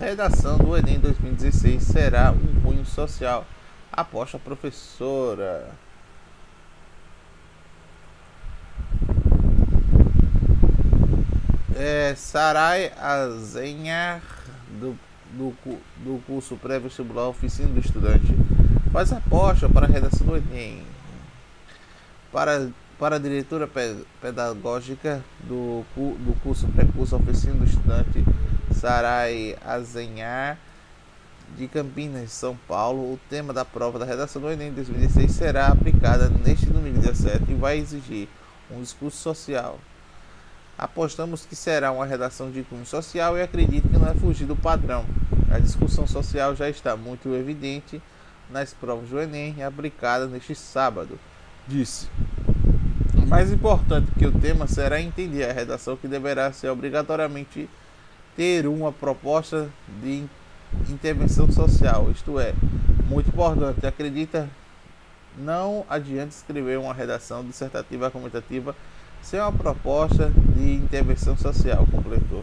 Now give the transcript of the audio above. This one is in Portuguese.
redação do Enem 2016 será um cunho social, aposta a professora. É, Sarai Azenhar, do, do, do curso pré-vestibular Oficina do Estudante, faz aposta para a redação do Enem. Para, para a diretora pedagógica do, do curso pré-curso Oficina do Estudante, Sarai Azenhar, de Campinas, São Paulo, o tema da prova da redação do Enem 2016 será aplicada neste domingo 17 e vai exigir um discurso social Apostamos que será uma redação de cunho social e acredito que não é fugir do padrão. A discussão social já está muito evidente nas provas do Enem aplicadas neste sábado, disse. Mais importante que o tema será entender a redação que deverá ser obrigatoriamente ter uma proposta de intervenção social, isto é, muito importante. Acredita não adianta escrever uma redação dissertativa comentativa sem uma proposta de intervenção social, completou.